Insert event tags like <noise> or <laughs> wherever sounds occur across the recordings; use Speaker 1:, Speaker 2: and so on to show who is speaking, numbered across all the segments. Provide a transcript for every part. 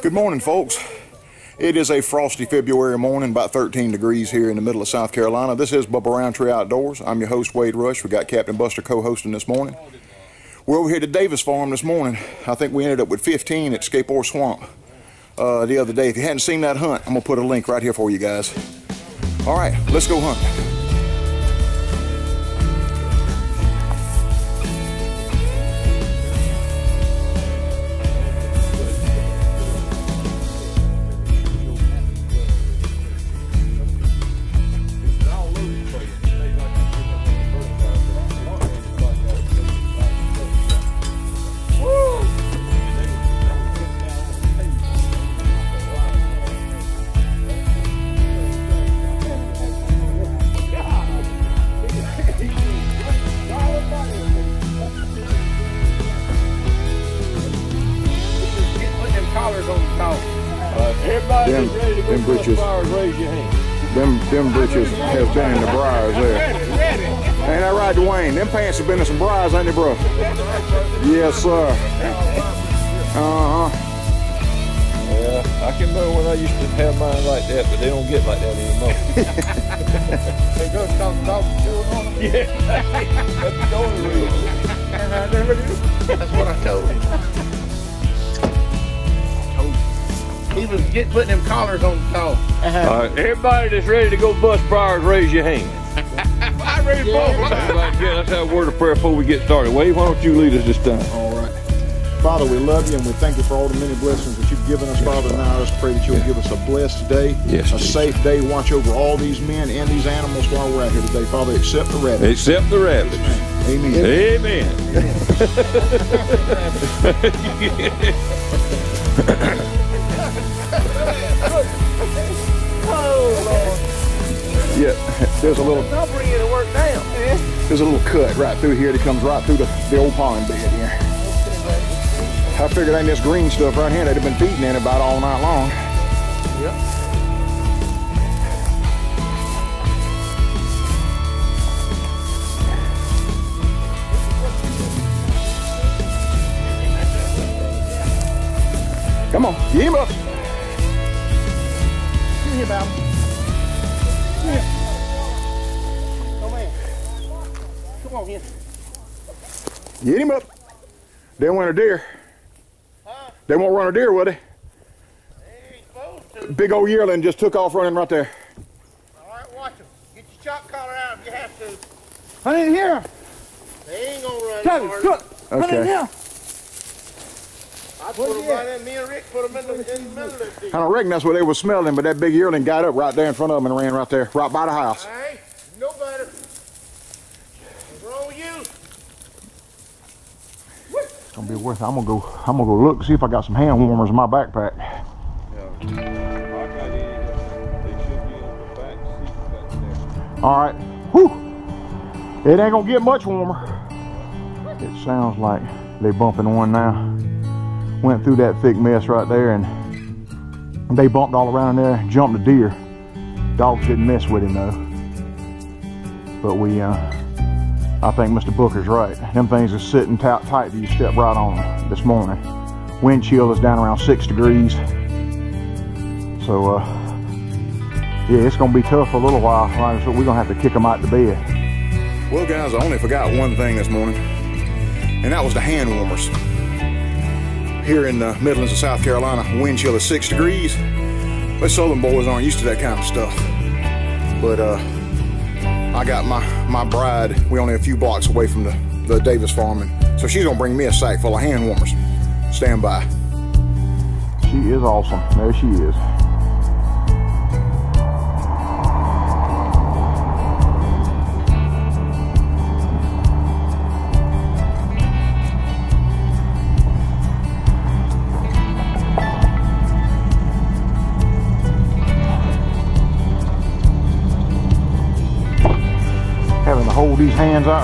Speaker 1: Good morning, folks. It is a frosty February morning, about 13 degrees here in the middle of South Carolina. This is Bubba Rountree Outdoors. I'm your host, Wade Rush. We got Captain Buster co-hosting this morning. We're over here at Davis Farm this morning. I think we ended up with 15 at Scape Swamp uh, the other day. If you hadn't seen that hunt, I'm gonna put a link right here for you guys. All right, let's go hunt. Britches, them, them britches have been in the briars there. Ain't that right, Dwayne? Them pants have been in some briars, ain't they, bro? Yes, sir. Uh-huh.
Speaker 2: Yeah, I can remember when I used to have mine like that, but they don't get like that anymore. <laughs>
Speaker 3: they go talk, talk, on them?
Speaker 2: Yeah. That's the only
Speaker 3: reason. <laughs> That's what I told him. He was get, putting them collars on the dog.
Speaker 2: Uh -huh. All right, everybody that's ready to go bust briars, raise your hand. <laughs>
Speaker 3: I'm ready for
Speaker 2: it. Yeah, let's have a word of prayer before we get started. Wade, why don't you lead us this time?
Speaker 1: All right. Father, we love you and we thank you for all the many blessings that you've given us, yes, Father. Now I just pray that you'll give us a blessed day,
Speaker 2: yes,
Speaker 1: a Jesus. safe day. Watch over all these men and these animals while we're out here today, Father, except the rabbits.
Speaker 2: Except the rabbits.
Speaker 1: Amen.
Speaker 2: Amen.
Speaker 1: Amen. <laughs> Yeah, there's a little.
Speaker 3: I'll bring you to work down.
Speaker 1: There's a little cut right through here that comes right through the, the old pond bed here. I figured ain't this green stuff right here they'd have been feeding in about all night long.
Speaker 3: Yep.
Speaker 1: Come on, get him up.
Speaker 3: Come here, Bob. Come here. Come in. Come on here.
Speaker 1: Get him up. They want a deer.
Speaker 3: Huh?
Speaker 1: They won't run a deer, will they?
Speaker 3: They ain't supposed to.
Speaker 1: Big old yearling just took off running right there.
Speaker 3: All right, watch him. Get your chop collar out if you have to.
Speaker 4: I didn't hear him.
Speaker 3: They ain't gonna run.
Speaker 4: Travis, look.
Speaker 1: Okay.
Speaker 4: I didn't hear him.
Speaker 3: I put them right in. Me and Rick put them in the, in the middle of that deal.
Speaker 1: I don't reckon that's what they were smelling, but that big yearling got up right there in front of them and ran right there, right by the house.
Speaker 3: Hey, no better. Wrong with you?
Speaker 1: It's gonna be worth it. I'm gonna go. I'm gonna go look see if I got some hand warmers in my backpack. All right. Whew. It ain't gonna get much warmer. It sounds like they bumping one now went through that thick mess right there and they bumped all around there, jumped a deer. Dogs didn't mess with him though. But we, uh, I think Mr. Booker's right. Them things are sitting tight, tight you step right on them this morning. Wind chill is down around six degrees. So, uh, yeah, it's gonna be tough for a little while. So we're gonna have to kick them out to bed. Well, guys, I only forgot one thing this morning, and that was the hand warmers here in the Midlands of South Carolina, wind chill is six degrees. But Southern boys aren't used to that kind of stuff. But uh, I got my, my bride, we only a few blocks away from the, the Davis farm, and so she's gonna bring me a sack full of hand warmers. Stand by. She is awesome, there she is.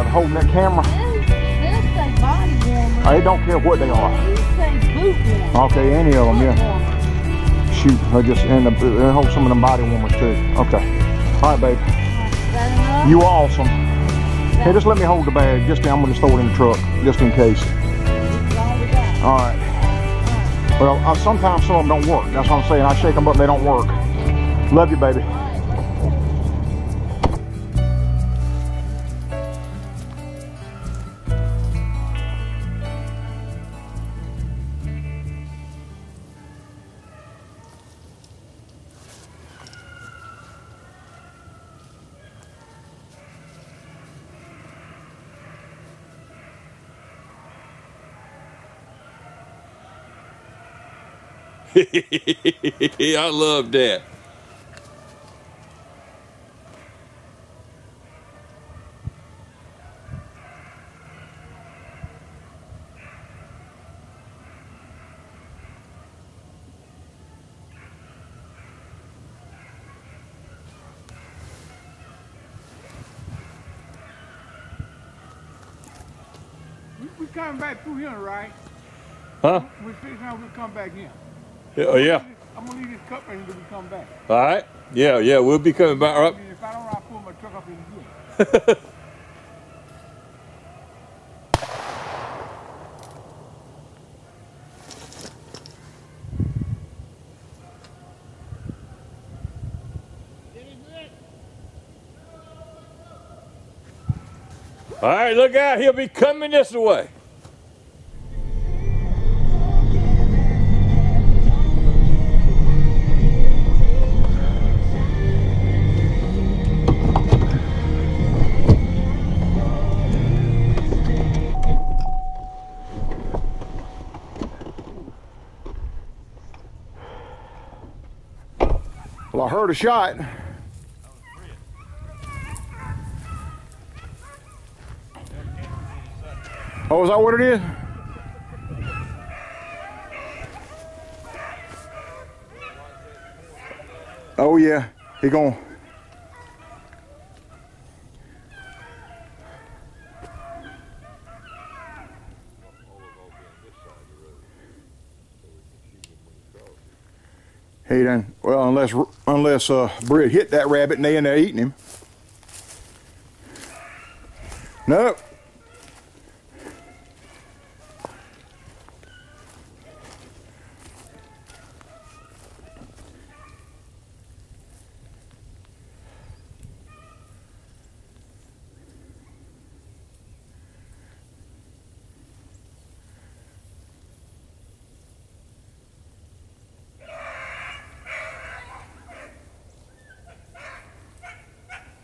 Speaker 1: Holding that camera. I don't care what they are. Okay, any of them, yeah. Shoot, I just end up they hold some of them body warmers too. Okay. All right, babe. You awesome. Hey, just let me hold the bag. Just I'm gonna throw it in the truck, just in case. All right. Well, uh, sometimes some of them don't work. That's what I'm saying. I shake them up, they don't work. Love you, baby. <laughs>
Speaker 2: I love that.
Speaker 3: We, we coming back through here, right?
Speaker 2: Huh?
Speaker 3: We fix now, we come back in.
Speaker 2: Yeah, oh, yeah.
Speaker 3: I'm gonna leave this cup right until we come back.
Speaker 2: All right. Yeah, yeah. We'll be coming back
Speaker 3: mean, if I don't, I'll pull my truck up. <laughs>
Speaker 2: All right. Look out. He'll be coming this way.
Speaker 1: A shot. Oh, is that what it is? Oh yeah, he going. He done well unless unless uh, hit that rabbit and they in there eating him. Nope.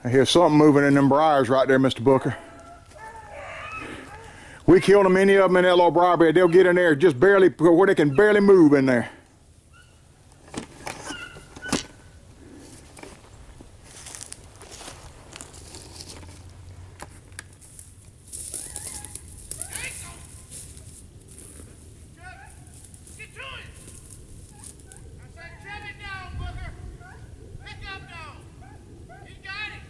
Speaker 1: I hear something moving in them briars right there, Mr. Booker. We killed them, any of them in that little briar bed. They'll get in there just barely, where they can barely move in there.
Speaker 4: Get to it! I said, shut it down, Booker! Pick up now! He got it!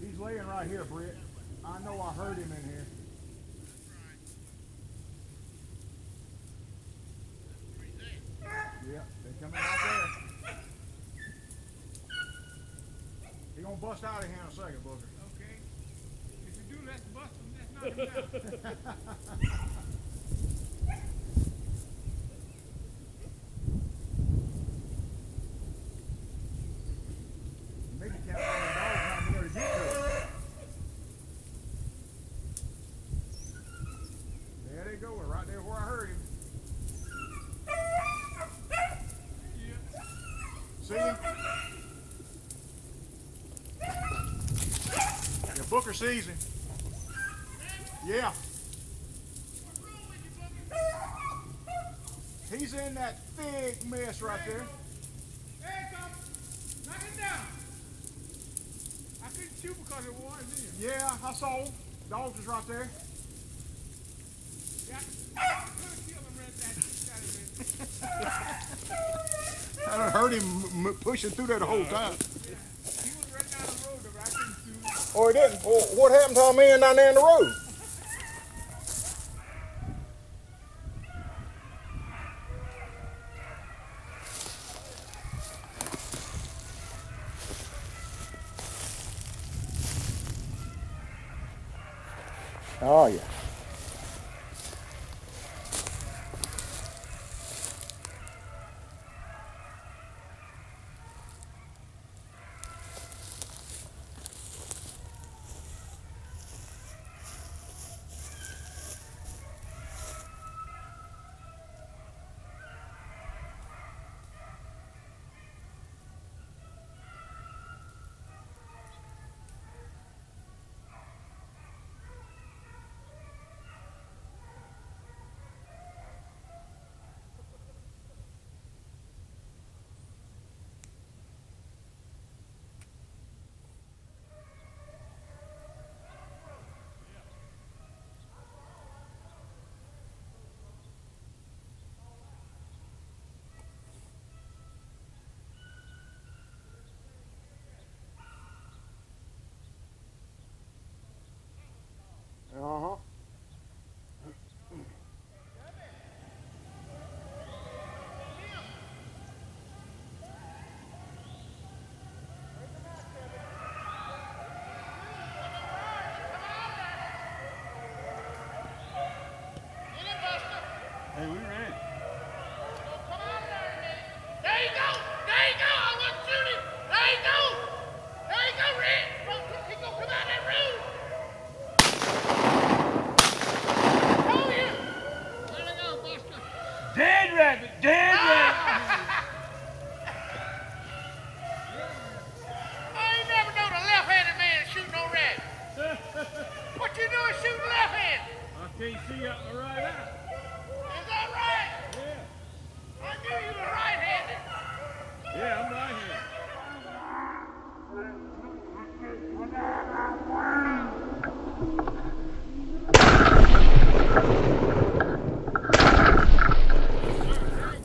Speaker 1: He's laying right here, Britt. I know I heard him in here. Yep, they coming out there. He gonna bust out of here in a second, Booker.
Speaker 3: Okay. If you do, let's bust them. Let's knock them down.
Speaker 1: Maybe count on the dog coming there to get to it. There they go, right there where I heard him. See him? Yeah, Booker sees him. Yeah. He's in that thick mess right there.
Speaker 3: Hey, come. Knock it down. I couldn't shoot because it was.
Speaker 1: Yeah, I saw him. Dogs is right there.
Speaker 3: Yeah. <laughs> I him right there.
Speaker 1: I heard him pushing through there the whole time.
Speaker 3: He was right down the road, but I couldn't
Speaker 1: Oh, he didn't. Well, what happened to our man down there in the road?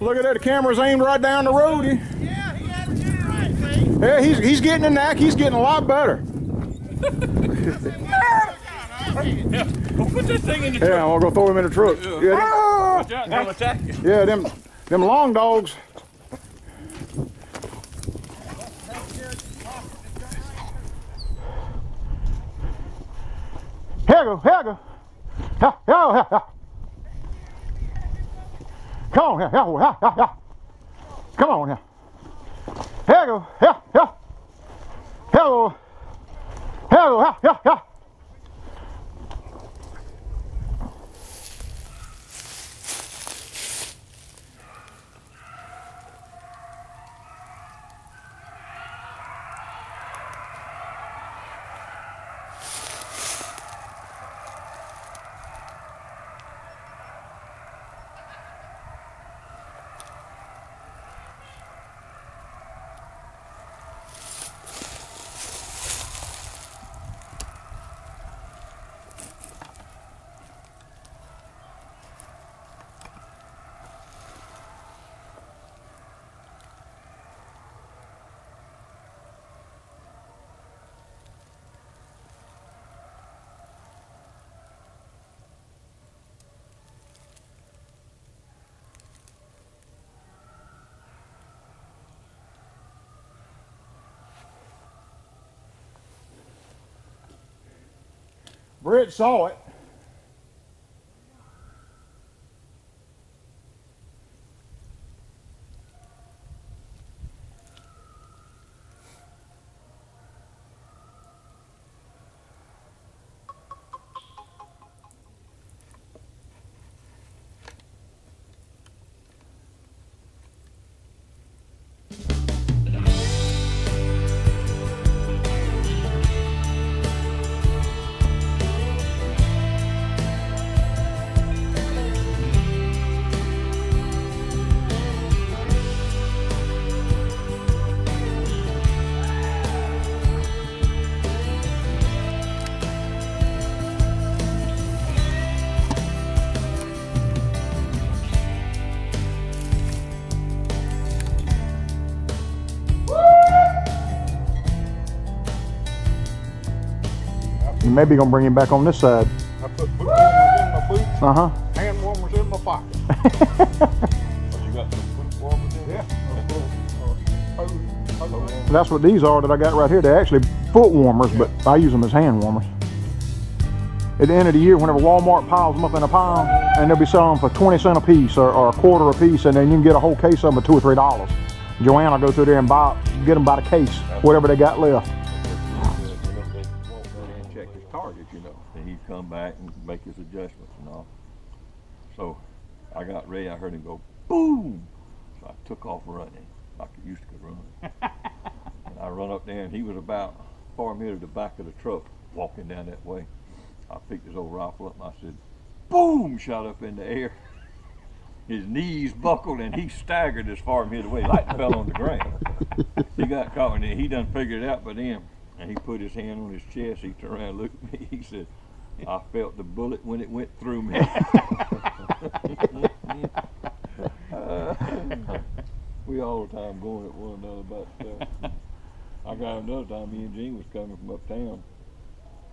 Speaker 1: Look at that, the camera's aimed right down the road.
Speaker 4: Yeah, he had it right, see?
Speaker 1: Yeah, he's he's getting a knack. He's getting a lot better. <laughs>
Speaker 3: Yeah, go put that thing in the
Speaker 1: Yeah. I'm gonna go throw him in the truck. Yeah,
Speaker 3: Watch out, they'll attack you.
Speaker 1: them, yeah, them them long dogs. Here go, here go. Here, here, here, here. Come on, here, here, here, here, here. Come on here. Here go, here, here. Here you go. Here go, here, here, here. Britt saw it. You may be gonna bring him back on this side.
Speaker 2: I put boot warmers in my boots,
Speaker 1: Uh huh.
Speaker 2: hand warmers in my pocket. <laughs> Oh, you got some boot warmers in there?
Speaker 1: That's what these are that I got right here. They're actually foot warmers, but I use them as hand warmers. at the end of the year, whenever Walmart piles them up in a pile, and they'll be selling them for 20 cents a piece or, or a quarter a piece, and then you can get a whole case of them for two or three dollars. Joanne will go through there and buy, get them by the case, whatever they got left.
Speaker 2: Come back and make his adjustments and all. So I got ready, I heard him go, boom! So I took off running, like I used to could run. <laughs> and I run up there and he was about far me to the back of the truck, walking down that way. I picked his old rifle up and I said, boom! Shot up in the air. <laughs> His knees buckled and he staggered as far as me away, like fell on the ground. He got caught and he done figured it out by then. And he put his hand on his chest. He turned around and looked at me. He said, I felt the bullet when it went through me. <laughs> we all the time going at one another about stuff. I got another time, me and Gene was coming from uptown.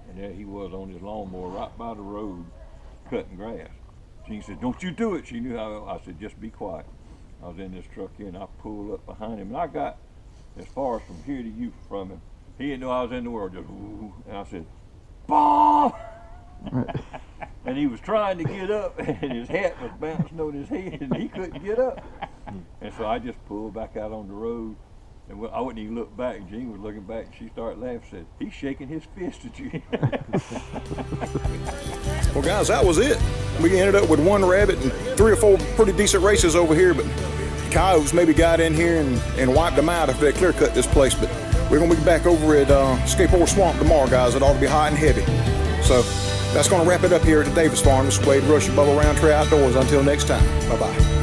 Speaker 2: And there he was on his lawnmower right by the road cutting grass. Gene said, don't you do it. She knew how, I said, just be quiet. I was in this truck here and I pulled up behind him and I got as far as from here to you from him. He didn't know I was in the world. Just and I said, "Bomb!" <laughs> and he was trying to get up, <laughs> and his hat was bouncing on his head, and he couldn't get up. <laughs> And so I just pulled back out on the road, and when- I wouldn't even look back. Jean was looking back, and she started laughing. Said, "He's shaking his fist at you."
Speaker 1: Well, guys, that was it. We ended up with one rabbit and three or four pretty decent races over here, but coyotes maybe got in here and, and wiped them out if they clear cut this place. But we're going to be back over at uh, Skateboard Swamp tomorrow, guys. It ought to be hot and heavy. So that's going to wrap it up here at the Davis Farm. This is Wade Rush, your Bubba Rountree Outdoors. Until next time, bye bye.